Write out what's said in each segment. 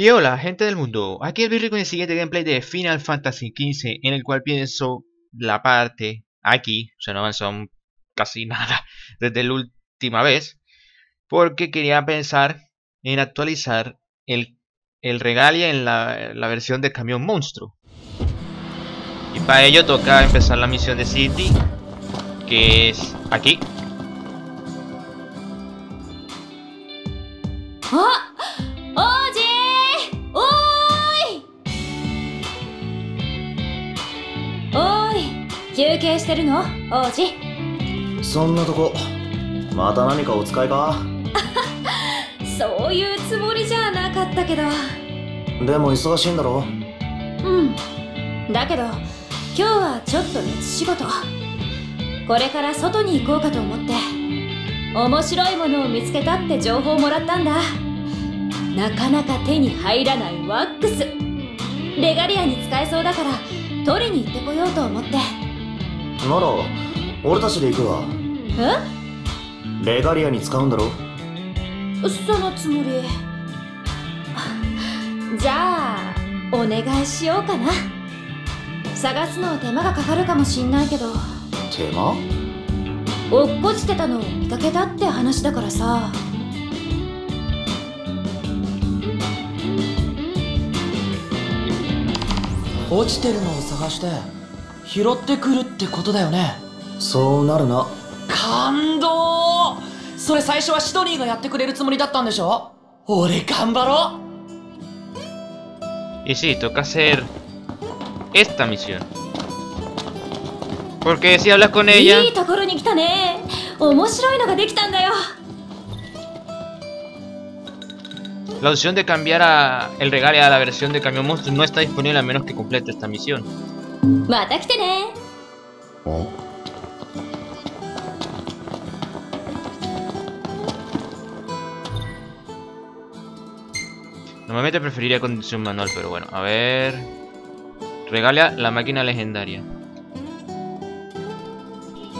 Y hola gente del mundo, aquí el Virrey con el siguiente gameplay de Final Fantasy XV en el cual pienso la parte aquí, o sea no avanzó casi nada desde la última vez porque quería pensar en actualizar el, el Regalia en la, la versión de camión monstruo. Y para ello toca empezar la misión de City que es aquí 休憩してるの？王子。そんなとこまた何かお使いか？そういうつもりじゃなかったけど。でも忙しいんだろ？うん。だけど今日はちょっと別仕事。これから外に行こうかと思って面白いものを見つけたって情報をもらったんだ。なかなか手に入らないワックス。レガリアに使えそうだから取りに行ってこようと思ってなら俺たちで行くわ。え？レガリアに使うんだろ？そのつもり。じゃあお願いしようかな。探すの手間がかかるかもしんないけど。手間？落っこちてたのを見かけたって話だからさ。落ちてるのを探して拾ってくるってことだよねそうなるな感動それ最初はシドニーがやってくれるつもりだったんでしょ俺頑張ろう Y sí, toca hacer esta misión. Porque si hablas con ella, いいところに来たね面白いのができたんだよ la opción de cambiar a el regalo a la versión de camión monstruo no está disponible a menos que complete esta misión. また来てね Normalmente preferiría condición manual, pero bueno, a ver. Regala la máquina legendaria.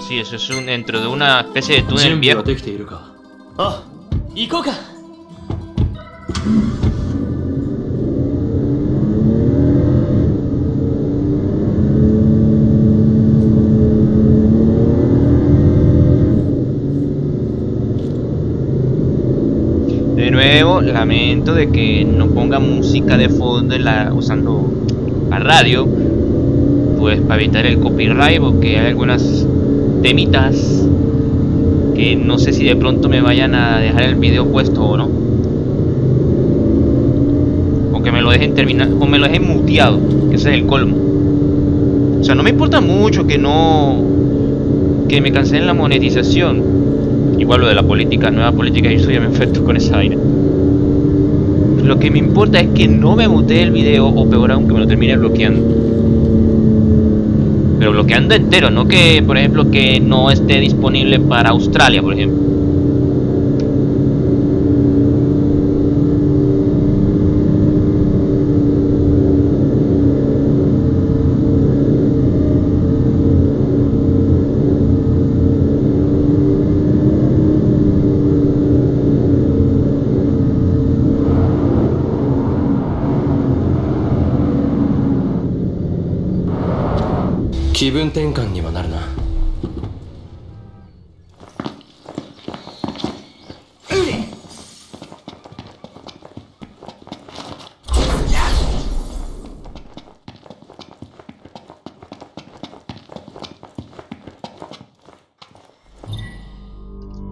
Sí, eso es un dentro de una especie de túnel 準備 viejo. はできているかあ行こうか De que no ponga música de fondo usando la radio, pues para evitar el copyright, porque hay algunas temitas que no sé si de pronto me vayan a dejar el video puesto o no. O que me lo dejen terminar, o me lo dejen muteado, que ese es el colmo. O sea, no me importa mucho que no, que me cancelen la monetización. Igual lo de la política, nueva política, yo soy ya me enfrento con esa vaina. Lo que me importa es que no me mutee el video o peor aún que me lo termine bloqueando. Pero bloqueando entero, no que, por ejemplo, que no esté disponible para Australia, por ejemplo.「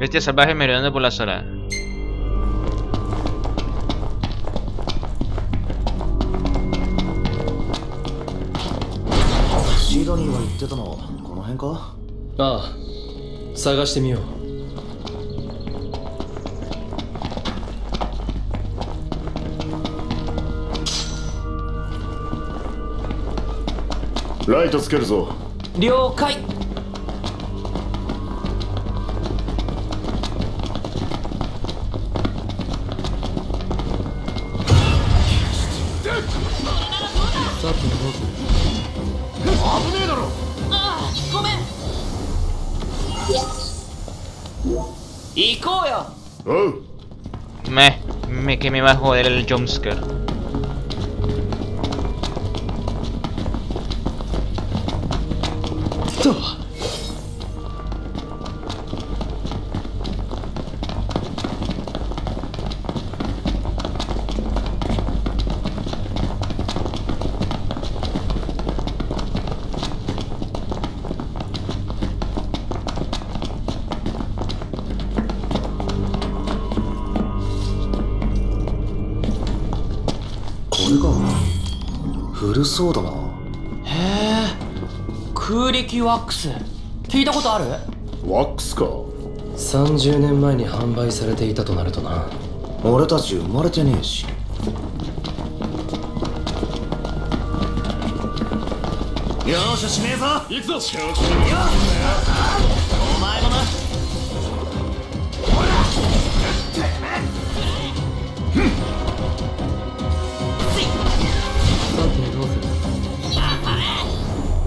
Bestia salvaje merodeando por la ああ探してみようライトつけるぞ了解危ねえだろああごめん行こうよおうめ me que me va a joder el jumpscare そうだな。へえ。空力ワックス。聞いたことある？ワックスか。30年前に販売されていたとなるとな。俺たち生まれてねえし。よーししねえぞ。行くぞ。お前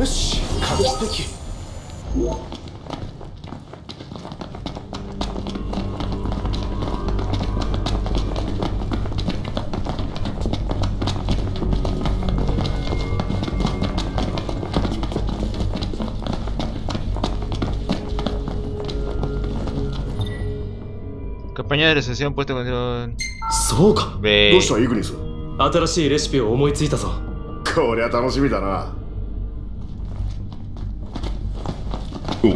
よし神的。ー Compañía de recepción puesto con... そうかべどうしたイグニス新しいレシピを思いついたぞこりゃ楽しみだなへえ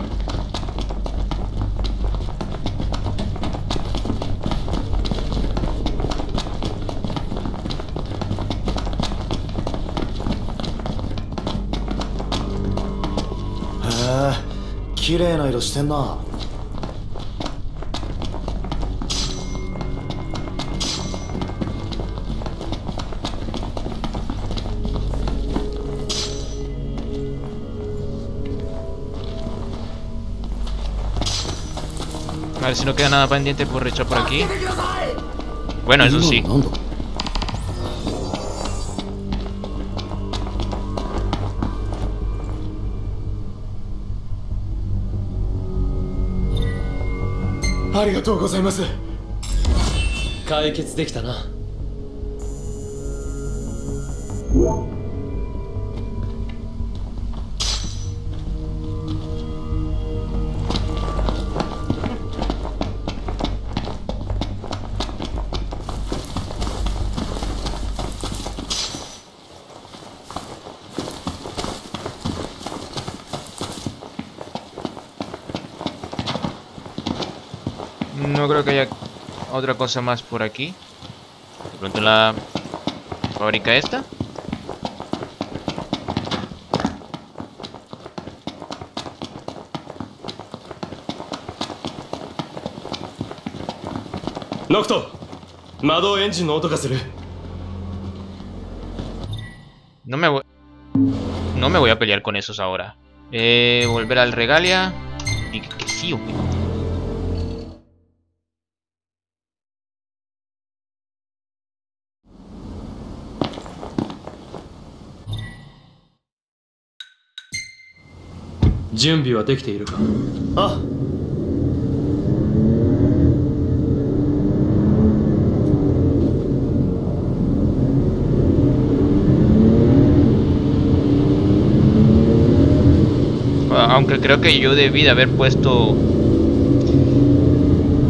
綺麗な色してんな。A ver si no queda nada pendiente por echar por aquí. Bueno, eso sí. 今のなんだありがとうございます解決できたな「 no creo que haya otra cosa más por aquí. De pronto la fábrica esta. Nocto, Mado engine no toca No me voy. No me voy a pelear con esos ahora. Eh, volver al regalia. Y que sí. 準備はできているかあAh, Aunque creo que yo debí de haber puesto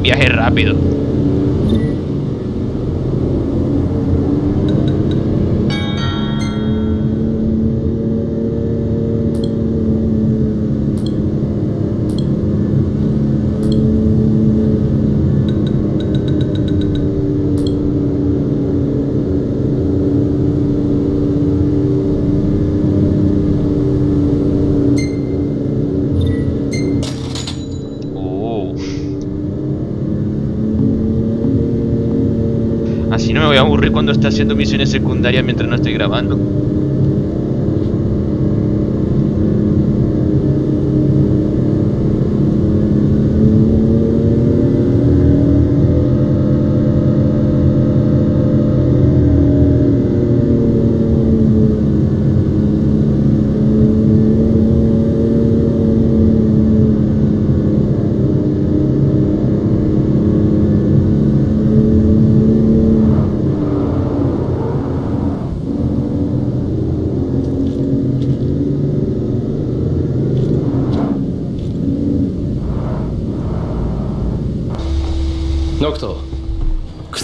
viaje rápido. Esté haciendo misiones secundarias mientras no estoy grabando.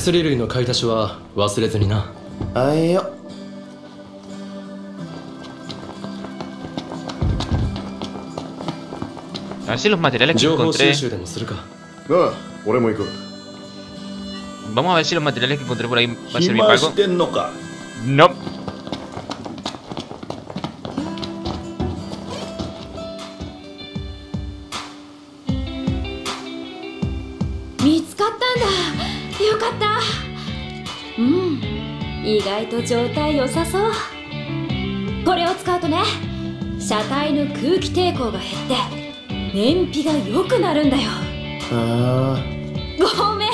薬類の買い足しは忘れずになあいよ情報.収集でもするかああ俺も行く Vamos a ver si los materiales que encontré por ahí van a servir para 暇 algo. No. よかった。うん。意外と状態良さそう。これを使うとね車体の空気抵抗が減って燃費が良くなるんだよ。あごめん。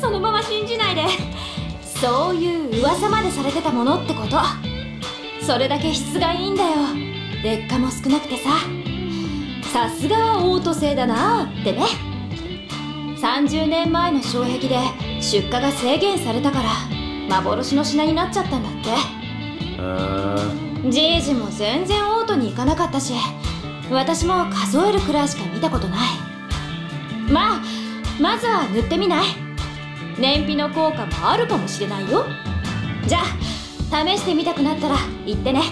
そのまま信じないで。そういう噂までされてたものってこと。それだけ質がいいんだよ。劣化も少なくてさ。さすがはオート製だなってね30年前の障壁で出荷が制限されたから幻の品になっちゃったんだって。じいじも全然オートに行かなかったし私も数えるくらいしか見たことない。まあまずは塗ってみない。燃費の効果もあるかもしれないよ。じゃあ試してみたくなったら言ってね。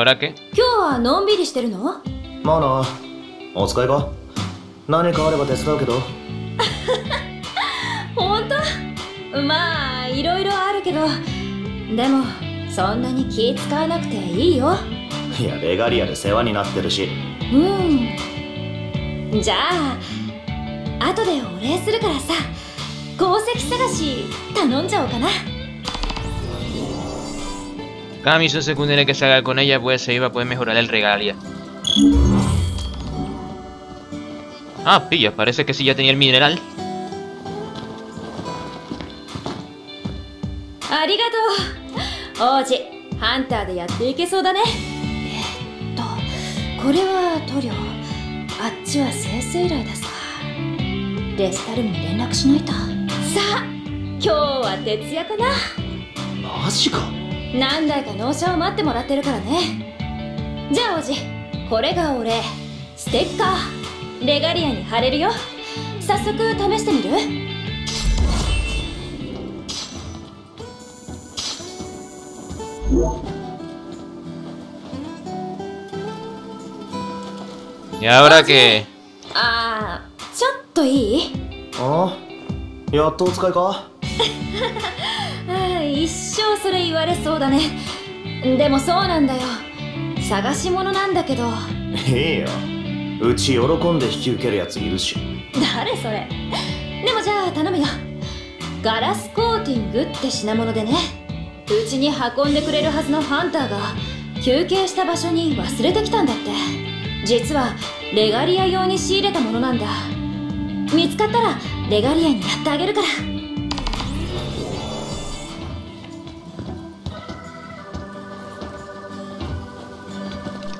あれ Ahora qué? 今日はのんびりしてるの？まあな。お使いか？何かあれば手伝うけど。本当？まあいろいろあるけど。でもそんなに気使わなくていいよ。いやレガリアで世話になってるし。うん。じゃあ後でお礼するからさ。鉱石探し頼んじゃおうかな Cada misión secundaria que se haga con ella puede servir para poder mejorar el regalia. Ah, pilla, parece que sí ya tenía el mineral. 何台か納車を待ってもらってるからね。じゃあ王子これがお礼ステッカー。レガリアに貼れるよ。早速試してみる？Y ahora que... あーちょっといい？ああやっとお使いか？一生それ言われそうだね。でもそうなんだよ。探し物なんだけど。いいよ。うち喜んで引き受けるやついるし。誰それ。でもじゃあ頼むよ。ガラスコーティングって品物でね。うちに運んでくれるはずのハンターが休憩した場所に忘れてきたんだって。実はレガリア用に仕入れたものなんだ。見つかったらレガリアにやってあげるから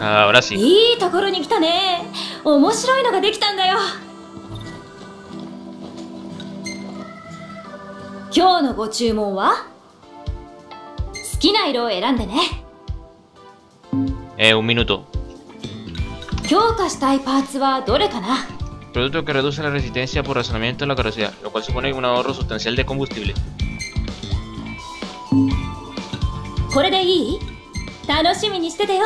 Ahora sí. いいところに来たね面白いのができたんだよ今日のご注文は好きな色を選んでね Eh, un minuto. 強化したいパーツはどれかな Producto que reduce la resistencia por razonamiento de la carrocería, lo cual supone un ahorro sustancial de combustible. これでいい楽しみにしててよ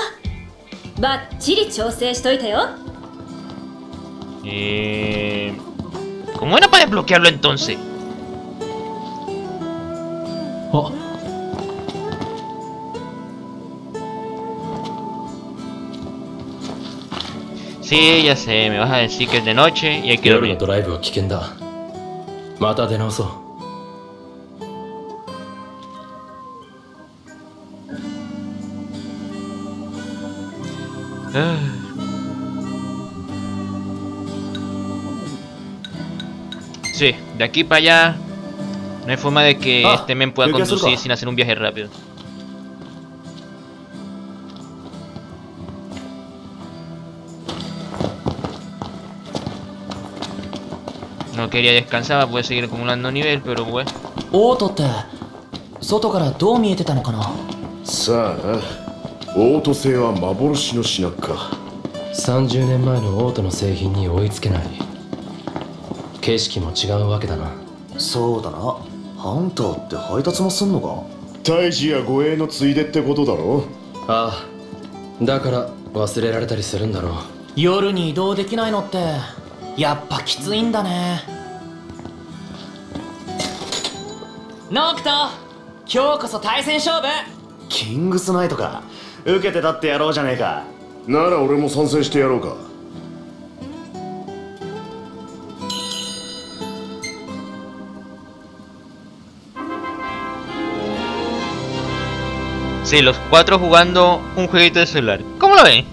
バッチリ調整しといたよ Eh... ¿Cómo era para desbloquearlo entonces? あ Sí, ya sé, me vas a decir que es de noche y hay que 夜 dormir. のドライブは危険だまた出直そう Ah. Sí, de aquí para allá no hay forma de que Ah, este men pueda ¿qué hay que hacer conducir acá? sin hacer un viaje rápido. No quería descansar, puede seguir acumulando nivel, pero bueno. オートって外からどう見えてたのかなさあ オート製は幻の品か。30年前のオートの製品に追いつけない。景色も違うわけだな。そうだな。ハンターって配達もすんのか？大事や護衛のついでってことだろ。ああ。だから忘れられたりするんだろう。夜に移動できないのってやっぱきついんだね。ノクト今日こそ対戦勝負。キングスナイトか受けてたってやろうじゃねえかなら俺も参戦してやろうか Sí, los cuatro jugando un jueguito de celular. ¿Cómo lo ven?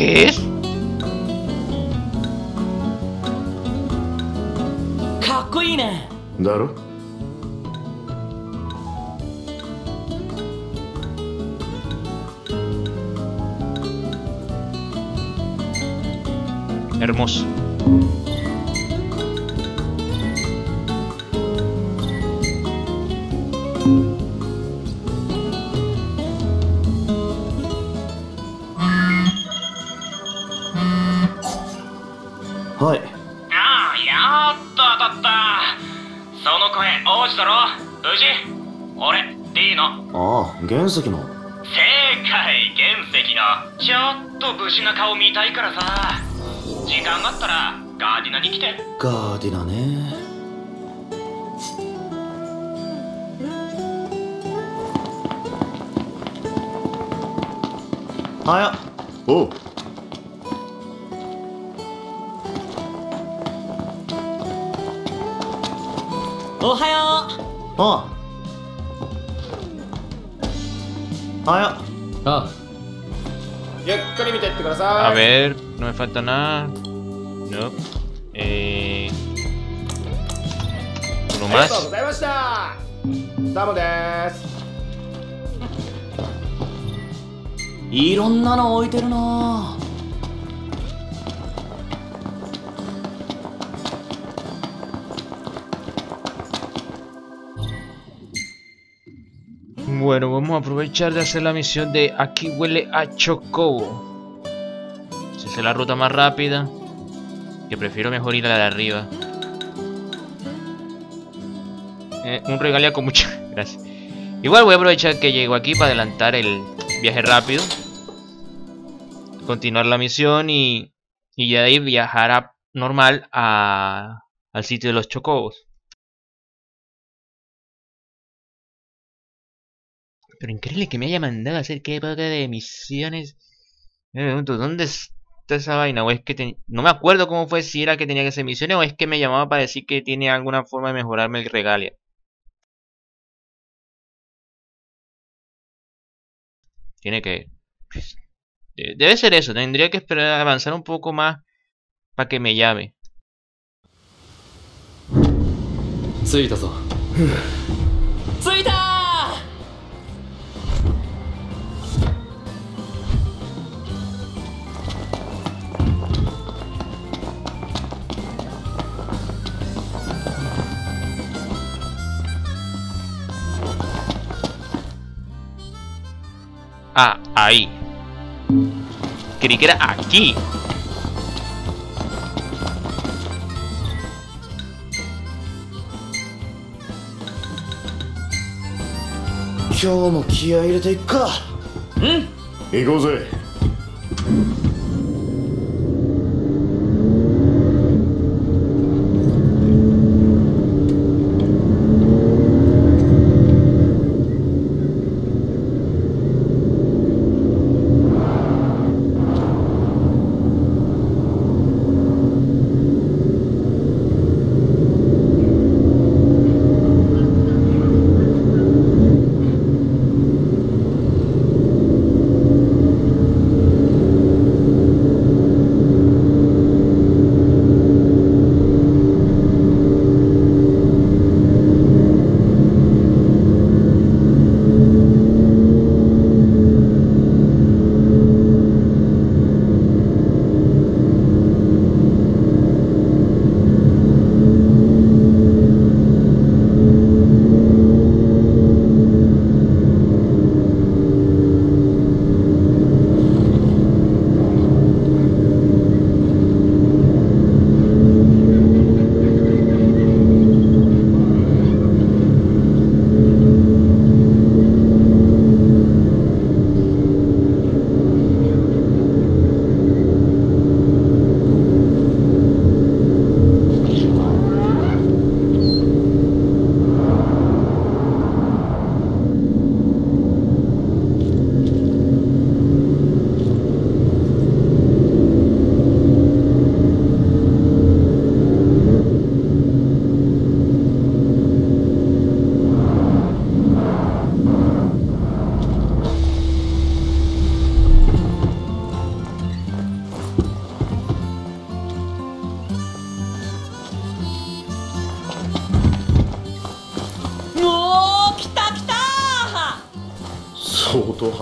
qué es? ¿Daro? Hermoso. 原石の。正解原石の。ちょっと無事な顔見たいからさ。時間があったらガーディナに来て。ガーディナね。はや。おう。おはよああはやあゆっくり見てってくだ A さい ver, no me falta nada. No. Eh... Uno ありがとう más? ございましたダムですういろんなの置いてるな vamos a aprovechar de hacer la misión de aquí huele a Chocobo. Si es la ruta más rápida. Que prefiero mejor ir a la de arriba. Eh, un regalía con mucha... Gracias. Igual voy a aprovechar que llego aquí para adelantar el viaje rápido. Continuar la misión y... Y ya de ahí viajar normal a, al sitio de los chocobos. Pero increíble que me haya mandado a hacer qué época de misiones. Me pregunto, ¿dónde está esa vaina? O es que ten- no me acuerdo cómo fue si era que tenía que hacer misiones o es que me llamaba para decir que tiene alguna forma de mejorarme el regalia. Tiene que... pues, de- Debe ser eso, tendría que esperar a avanzar un poco más para que me llame. Ah, ahí. Creí que era aquí. 今日も気合い入れていくか行こうぜ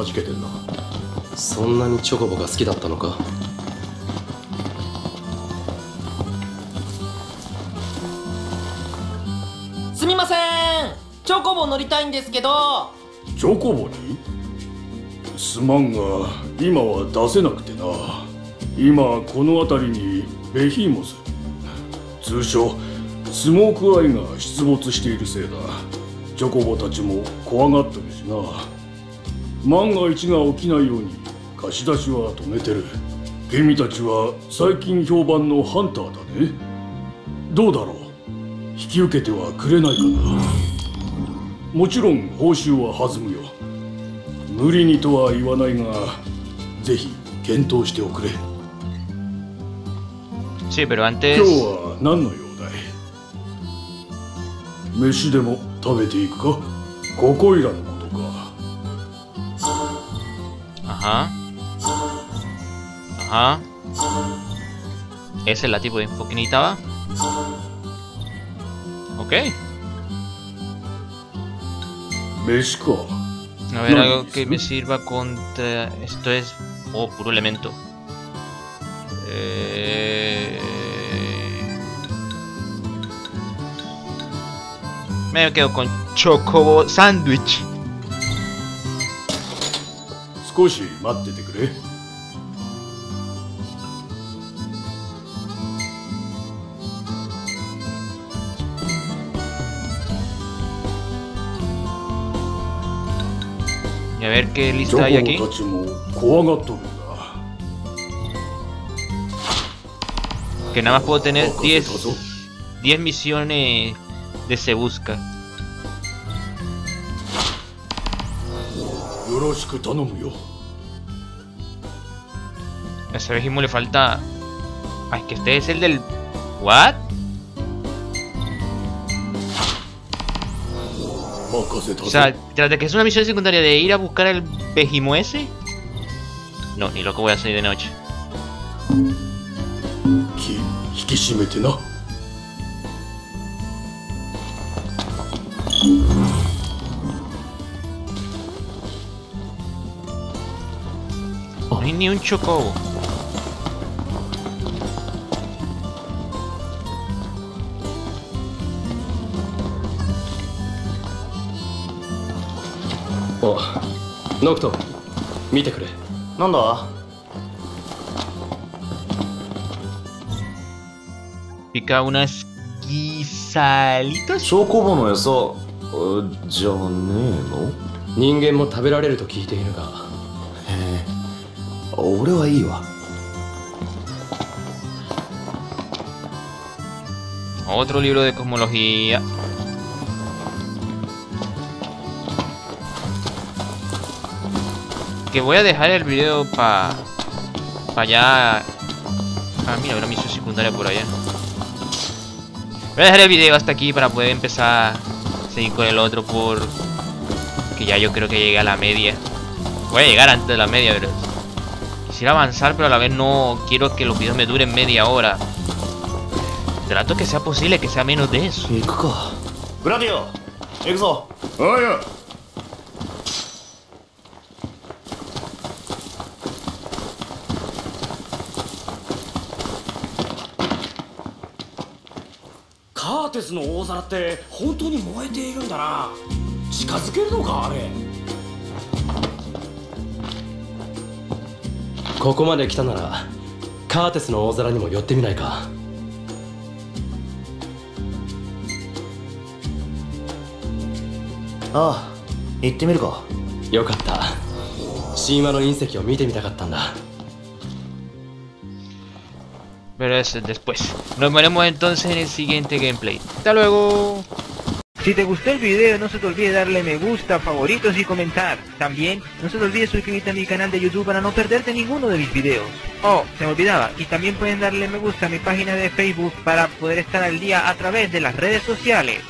弾けてんな。そんなにチョコボが好きだったのか？すみません。チョコボ乗りたいんですけど。チョコボに？すまんが今は出せなくてな。今この辺りにベヒーモス。通称スモークアイが出没しているせいだ。チョコボたちも怖がってるしな万が一が起きないように貸し出しは止めてる。君たちは最近評判のハンターだね。どうだろう？引き受けてはくれないかな。もちろん報酬は弾むよ。無理にとは言わないがぜひ検討しておくれ。Sí, pero 今.日は何の用だい？飯でも食べていくか？ここいらの Ajá. Ajá. Esa es la tipo de info que necesitaba. Ok. A ver, algo que me sirva contra... Esto es... Oh, puro elemento. Eh... Me quedo con Chocobo Sandwich. 少し待っててくれ Y a ver qué チ lista hay ョ aquí. コボたちも怖がっとるんだ Que nada más puedo tener 任せたぞ 10, 10 misiones de Se Busca. よろしく頼むよ A ese Behemoth le falta... Ay, que este es el del... ¿What? O sea, tras que es una misión secundaria de ir a buscar al Behemoth ese... No, ni loco voy a salir de noche. No hay ni un chocobo. おノクト見てくれ。なんだ？Pica unas guisalitos. チョコボの餌？えじゃねえの？人間も食べられると聞いているが。へえ。俺はいいわ。Otro libro de cosmología. Que voy a dejar el video para... Para allá... Ah, mira, habrá misión secundaria por allá. Voy a dejar el video hasta aquí para poder empezar a seguir con el otro por... Que ya yo creo que llegué a la media. Voy a llegar antes de la media, pero... Quisiera avanzar, pero a la vez no quiero que los videos me duren media hora. Trato que sea posible que sea menos de eso. ¡Bradio! ¡Exo! ¡Oye! スの大皿って本当に燃えているんだな。近づけるのかあれ。ここまで来たならカーテスの大皿にも寄ってみないか。ああ行ってみるか。よかった。神話の隕石を見てみたかったんだ Pero eso es después. Nos veremos entonces en el siguiente gameplay. ¡Hasta luego! Si te gustó el video no se te olvide darle me gusta, favoritos y comentar. También no se te olvide suscribirte a mi canal de YouTube para no perderte ninguno de mis videos. Oh, se me olvidaba, y también pueden darle me gusta a mi página de Facebook para poder estar al día a través de las redes sociales.